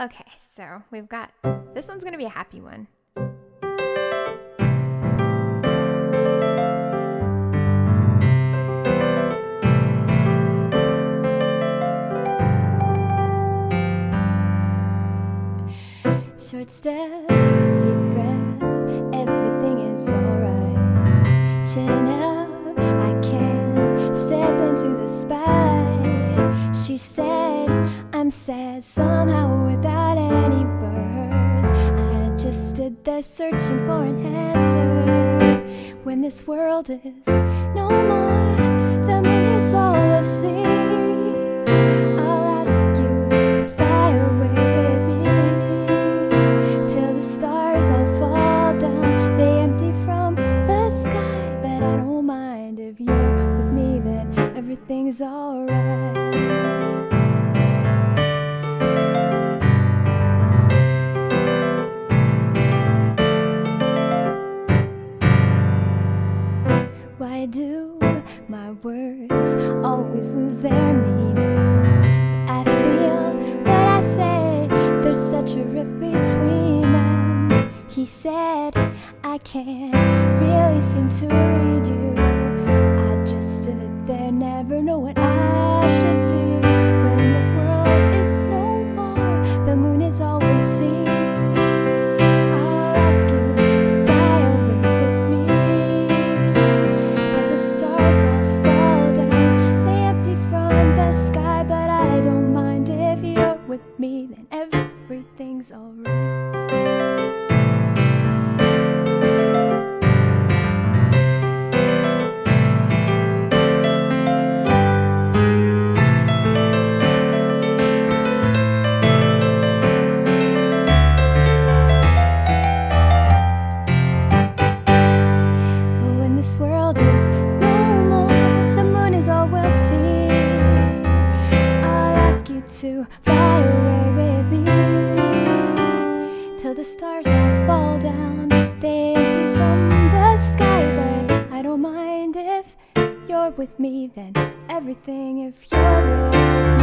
Okay, so we've got this one's gonna be a happy one. Short steps, deep breath, everything is alright. Chin up, I can step into the spotlight. She said, Sad somehow without any words. I just stood there searching for an answer. When this world is no more, the moon is all we'll see. I'll ask you to fly away with me till the stars all fall down. They empty from the sky, but I don't mind if you're with me, then everything's alright. My words always lose their meaning? I feel what I say, there's such a rift between them. He said, I can't really seem to read you. Everything's alright. Oh, this world is stars all fall down. They empty from the sky, but I don't mind if you're with me. Then everything if you're with me.